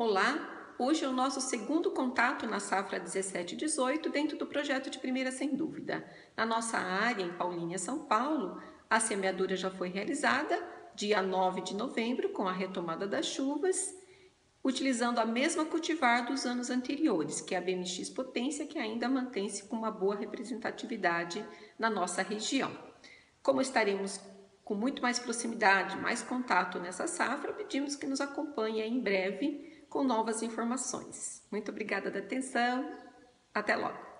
Olá, hoje é o nosso segundo contato na safra 17-18 dentro do projeto de Primeira Sem Dúvida. Na nossa área, em Paulínia, São Paulo, a semeadura já foi realizada dia 9 de novembro, com a retomada das chuvas, utilizando a mesma cultivar dos anos anteriores, que é a BMX Potência, que ainda mantém-se com uma boa representatividade na nossa região. Como estaremos com muito mais proximidade, mais contato nessa safra, pedimos que nos acompanhe em breve com novas informações. Muito obrigada da atenção. Até logo.